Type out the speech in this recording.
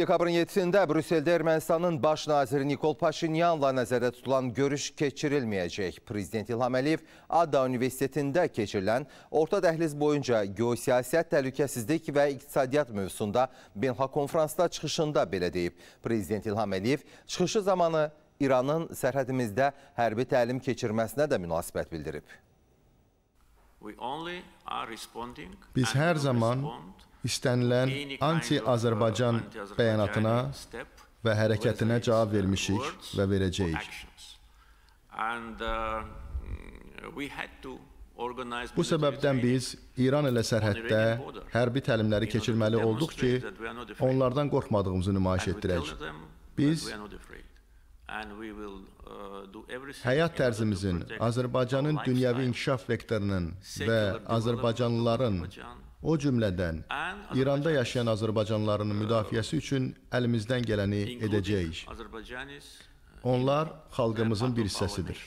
Dekabrın 7-də Brüsseldə Ermənistanın baş naziri Nikol Paşinyanla nəzərdə tutulan görüş keçirilməyəcək. Prezident İlham Əliyev Adda Universitetində keçirilən orta dəhliz boyunca geosiyasət, təhlükəsizlik və iqtisadiyyat mövzusunda beynəlxalq konferansda çıxışında belə deyib. Prezident İlham Əliyev çıxışı zamanı İranın sərhədimizdə hərbi təlim keçirməsinə də münasibət bildirib. Biz hər zaman istənilən anti-Azərbaycan bəyanatına və hərəkətinə cavab vermişik və verəcəyik. Bu səbəbdən biz İran ilə sərhəddə hərbi təlimləri keçirməli olduq ki, onlardan qorxmadığımızı nümayiş etdirək. Biz həyat tərzimizin, Azərbaycanın dünyəvi inkişaf vektorunun və Azərbaycanlıların O cümlədən İranda yaşayan azərbaycanlıların müdafiəsi üçün əlimizdən gələni edəcəyik. Onlar xalqımızın bir hissəsidir.